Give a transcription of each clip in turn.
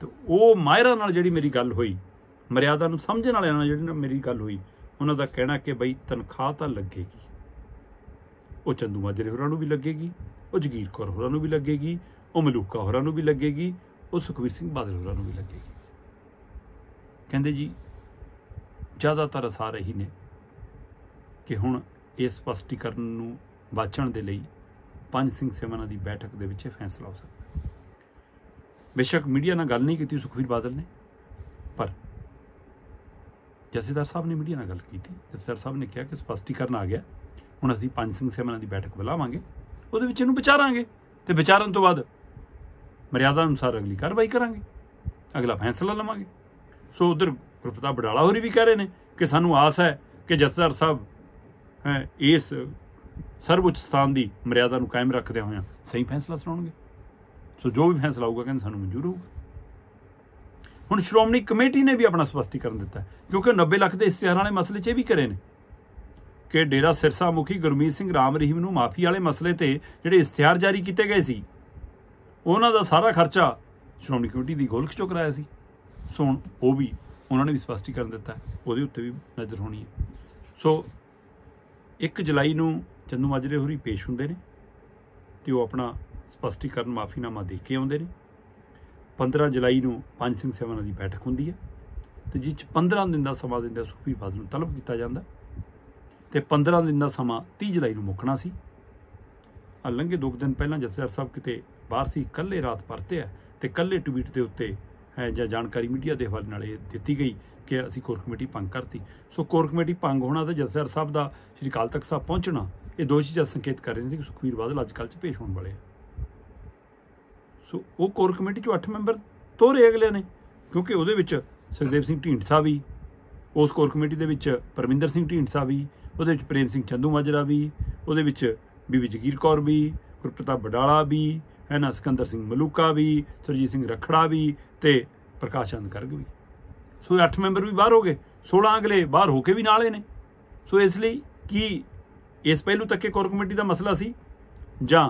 ਤੇ ਉਹ ਮਾਇਰਾਂ ਨਾਲ ਜਿਹੜੀ ਮੇਰੀ ਗੱਲ ਹੋਈ, ਮਰਿਆਦਾ ਨੂੰ ਸਮਝਣ ਵਾਲਿਆਂ ਨਾਲ ਜਿਹੜੀ ਮੇਰੀ ਗੱਲ ਹੋਈ, ਉਹਨਾਂ ਦਾ ਕਹਿਣਾ ਕਿ ਬਈ ਤਨਖਾਹ ਤਾਂ ਲੱਗੇਗੀ। ਉਹ ਚੰਦੂ ਮਾਜਰੇ ਹੋਰਾਂ ਨੂੰ ਵੀ ਲੱਗੇਗੀ, ਉਹ ਜਗੀਰ ਕੌਰ ਹੋਰਾਂ ਨੂੰ ਵੀ ਲੱਗੇਗੀ, ਉਹ ਮਲੂਕਾ ਹੋਰਾਂ ਨੂੰ ਵੀ ਲੱਗੇਗੀ, ਉਹ ਸੁਖਵੀਰ ਸਿੰਘ ਬਾਦਲ ਹੋਰਾਂ ਨੂੰ ਵੀ ਲੱਗੇਗੀ। ਕਹਿੰਦੇ ਜੀ, ਜ਼ਿਆਦਾਤਰ ਅਸਾਰ ਇਹੀ ਨੇ ਕਿ ਹੁਣ ਇਸ ਸਪਸ਼ਟੀਕਰਨ ਨੂੰ ਵਾਚਣ ਦੇ ਲਈ ਪੰਜ ਸਿੰਘ ਸੇਵਾਨਾਂ ਦੀ ਬੈਠਕ ਦੇ ਵਿੱਚ ਇਹ ਫੈਸਲਾ ਹੋ ਸਕਦਾ। ਬੇਸ਼ੱਕ ਮੀਡੀਆ ਨਾਲ ਗੱਲ ਨਹੀਂ ਕੀਤੀ ਸੁਖਵੀਰ ਬਾਦਲ ਨੇ, ਪਰ ਜਥੇਦਾਰ ਸਾਹਿਬ ਨੇ ਮੀਡੀਆ ਨਾਲ ਗੱਲ ਕੀਤੀ। ਜਥੇਦਾਰ ਸਾਹਿਬ ਨੇ ਕਿਹਾ ਕਿ ਸਪਸ਼ਟੀਕਰਨ ਆ ਗਿਆ। ਹੁਣ ਅਸੀਂ ਪੰਜ ਸਿੰਘ ਸੇਵਾਨਾਂ ਦੀ ਬੈਠਕ ਬੁਲਾਵਾਂਗੇ, ਉਹਦੇ ਵਿੱਚ ਇਹਨੂੰ ਵਿਚਾਰਾਂਗੇ ਤੇ ਵਿਚਾਰਨ ਤੋਂ ਬਾਅਦ ਮਰਿਆਦਾ ਅਨੁਸਾਰ ਅਗਲੀ ਕਾਰਵਾਈ ਕਰਾਂਗੇ, ਅਗਲਾ ਫੈਸਲਾ ਲਵਾਂਗੇ। ਸੋ ਉਧਰ ਗੁਰਪ੍ਰਤਾਪ ਬਡਾਲਾ ਹੋਰੀ ਵੀ ਕਹਿ ਰਹੇ ਨੇ ਕਿ ਸਾਨੂੰ ਆਸ ਹੈ ਕਿ ਜਥੇਦਾਰ ਸਾਹਿਬ ਇਸ ਸਰਵਉੱਚ ਸਥਾਨ ਦੀ ਮਰਿਆਦਾ ਨੂੰ ਕਾਇਮ ਰੱਖਦੇ ਹੋਇਆਂ ਸਹੀ ਫੈਸਲਾ ਸੁਣਾਉਣਗੇ। ਸੋ ਜੋ ਵੀ ਫੈਸਲਾ ਹੋਊਗਾ ਕਹਿੰਦੇ ਸਾਨੂੰ ਮਨਜ਼ੂਰ ਹੋਊਗਾ। ਹੁਣ ਸ਼੍ਰੋਮਣੀ ਕਮੇਟੀ ਨੇ ਵੀ ਆਪਣਾ ਸਪਸ਼ਟੀਕਰਨ ਦਿੱਤਾ ਹੈ, ਕਿਉਂਕਿ 90 ਲੱਖ ਦੇ ਇਸ਼ਤਿਹਾਰਾਂ ਵਾਲੇ ਮਸਲੇ 'ਚ ਇਹ ਵੀ ਕਰੇ ਨੇ। ਕਿ ਡੇਰਾ ਸਿਰਸਾ ਮੁਖੀ ਗੁਰਮੀਤ ਸਿੰਘ ਰਾਮ ਰਹੀਮ ਨੂੰ ਮਾਫੀ ਵਾਲੇ ਮਸਲੇ ਤੇ ਜਿਹੜੇ ਇਸ਼ਤਿਹਾਰ ਜਾਰੀ ਕੀਤੇ ਗਏ ਸੀ ਉਹਨਾਂ ਦਾ ਸਾਰਾ ਖਰਚਾ ਸ਼੍ਰੋਮਣੀ ਕਮੇਟੀ ਦੀ ਗੋਲਖ ਚੋਂ ਕਰਾਇਆ ਸੀ। ਸੋ ਹੁਣ ਉਹ ਵੀ ਉਹਨਾਂ ਨੇ ਵੀ ਸਪਸ਼ਟੀਕਰਨ ਦਿੱਤਾ ਉਹਦੇ ਉੱਤੇ ਵੀ ਨਜ਼ਰ ਹੋਣੀ ਹੈ। ਸੋ 1 ਜੁਲਾਈ ਨੂੰ ਚੰਦੂ ਮਾਜਰੇ ਹੋਰੀ ਪੇਸ਼ ਹੁੰਦੇ ਨੇ ਤੇ ਉਹ ਆਪਣਾ ਸਪਸ਼ਟੀਕਰਨ ਮਾਫੀਨਾਮਾ ਦੇ ਕੇ ਆਉਂਦੇ ਨੇ। 15 ਜੁਲਾਈ ਨੂੰ ਪੰਜ ਸਿੰਘ ਸੇਵਾਨਾਂ ਦੀ ਬੈਠਕ ਹੁੰਦੀ ਹੈ ਤੇ ਜਿਸ 'ਚ 15 ਦਿਨ ਦਾ ਸਮਾਂ ਦਿੰਦੇ ਸੁਖਬੀਰ ਬਾਦਲ ਨੂੰ ਤਲਬ ਕੀਤਾ ਜਾਂਦਾ। ਤੇ 15 ਦਿਨ ਦਾ ਸਮਾਂ 30 ਜੁਲਾਈ ਨੂੰ ਮੁੱਕਣਾ ਸੀ। ਆ ਲੰਘੇ ਦੋ ਕੁ ਦਿਨ ਪਹਿਲਾਂ ਜਥੇਦਾਰ ਸਾਹਿਬ ਕਿਤੇ ਬਾਹਰ ਸੀ ਕੱਲੇ ਰਾਤ ਪਰਤੇ ਆ ਤੇ ਕੱਲੇ ਟਵੀਟ ਦੇ ਉੱਤੇ ਹੈ ਜਾਂ ਜਾਣਕਾਰੀ ਮੀਡੀਆ ਦੇ ਹਵਾਲੇ ਨਾਲ ਇਹ ਦਿੱਤੀ ਗਈ ਕਿ ਅਸੀਂ ਕੋਰ ਕਮੇਟੀ ਭੰਗ ਕਰਤੀ। ਸੋ ਕੋਰ ਕਮੇਟੀ ਭੰਗ ਹੋਣਾ ਤੇ ਜਥੇਦਾਰ ਸਾਹਿਬ ਦਾ ਸ਼੍ਰੀ ਅਕਾਲ ਤਖਤ ਸਾਹਿਬ ਪਹੁੰਚਣਾ, ਇਹ ਦੋ ਚੀਜ਼ਾਂ ਸੰਕੇਤ ਕਰ ਰਹੇ ਨੇ ਕਿ ਸੁਖਬੀਰ ਬਾਦਲ ਅੱਜ ਕੱਲ੍ਹ 'ਚ ਪੇਸ਼ ਹੋਣ ਵਾਲੇ ਆ। ਸੋ ਉਹ ਕੋਰ ਕਮੇਟੀ ਚੋਂ 8 ਮੈਂਬਰ ਤੋਰੇ ਅਗਲੇ ਨੇ, ਕਿਉਂਕਿ ਉਹਦੇ ਵਿੱਚ ਸੁਖਦੇਵ ਸਿੰਘ ਢੀਂਡਸਾ ਵੀ, ਉਸ ਕੋਰ ਕਮੇਟੀ ਦੇ ਵਿੱਚ ਪਰਮਿੰਦਰ ਸਿੰਘ ਢੀਂਡਸਾ ਵੀ, ਉਹਦੇ ਵਿੱਚ ਪ੍ਰੇਮ ਸਿੰਘ ਚੰਦੂ ਮਾਜਰਾ ਵੀ, ਉਹਦੇ ਵਿੱਚ ਬੀਬੀ ਜਗੀਰ ਕੌਰ ਵੀ, ਗੁਰਪ੍ਰਤਾਪ ਬਡਾਲਾ ਵੀ, ਹੈ ਨਾ, ਸਿਕੰਦਰ ਸਿੰਘ ਮਲੂਕਾ ਵੀ, ਸਰਜੀਤ ਸਿੰਘ ਰਖੜਾ ਵੀ ਤੇ ਪ੍ਰਕਾਸ਼ ਚੰਦ ਗਰਗ ਵੀ। ਸੋ 8 ਮੈਂਬਰ ਵੀ ਬਾਹਰ ਹੋ ਗਏ 16 ਅਗਲੇ ਬਾਹਰ ਹੋ ਕੇ ਵੀ ਨਾਲੇ ਨੇ। ਸੋ ਇਸ ਲਈ ਕੀ ਇਸ ਪਹਿਲੂ ਤੱਕ ਕੋਰ ਕਮੇਟੀ ਦਾ ਮਸਲਾ ਸੀ ਜਾਂ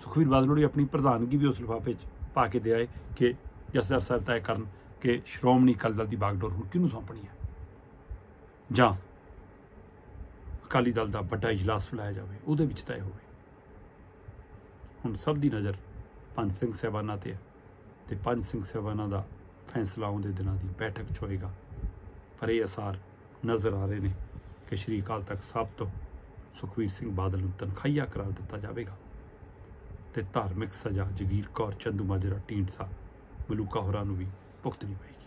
ਸੁਖਵੀਰ ਬਾਦਲ ਨੂੰ ਆਪਣੀ ਪ੍ਰਧਾਨਗੀ ਵੀ ਉਸ ਲਿਫਾਫੇ 'ਚ ਪਾ ਕੇ ਦੇ ਆਏ ਕਿ ਜਸਦਰ ਸਾਹਿਬ ਤੈਅ ਕਰਨ ਕਿ ਸ਼੍ਰੋਮਣੀ ਅਕਾਲੀ ਦਲ ਦੀ ਬਾਗਡੋਰ ਹੁਣ ਕਿਹਨੂੰ ਸੌਂਪਣੀ ਹੈ? ਜਾਂ ਅਕਾਲੀ ਦਲ ਦਾ ਵੱਡਾ ਇਜਲਾਸ ਬੁਲਾਇਆ ਜਾਵੇ, ਉਹਦੇ ਵਿੱਚ ਤੈਅ ਹੋਵੇ। ਹੁਣ ਸਭ ਦੀ ਨਜ਼ਰ ਪੰਜ ਸਿੰਘ ਸਹਿਬਾਨਾਂ ਤੇ ਹੈ ਤੇ ਪੰਜ ਸਿੰਘ ਸਹਿਬਾਨਾਂ ਦਾ ਫੈਸਲਾ ਆਉਂਦੇ ਦਿਨਾਂ ਦੀ ਬੈਠਕ 'ਚ ਹੋਏਗਾ। ਪਰ ਇਹ ਅਸਾਰ ਨਜ਼ਰ ਆ ਰਹੇ ਨੇ ਕਿ ਸ਼੍ਰੀ ਅਕਾਲ ਤਖਤ ਸਾਹਿਬ ਤੋਂ ਸੁਖਵੀਰ ਸਿੰਘ ਬਾਦਲ ਨੂੰ ਤਨਖਾਹੀਆ ਕਰਾਰ ਦਿੱਤਾ ਜਾਵੇਗਾ। ਤੇ ਧਾਰਮਿਕ ਸਜ਼ਾ ਜਗੀਰ ਕੌਰ ਚੰਦੂ ਮਾਜਰਾ ਢੀਂਡਸਾ ਮਲੂਕਾ ਹੋਰਾਂ ਨੂੰ ਵੀ ਭੁਗਤਣੀ ਪਏਗੀ।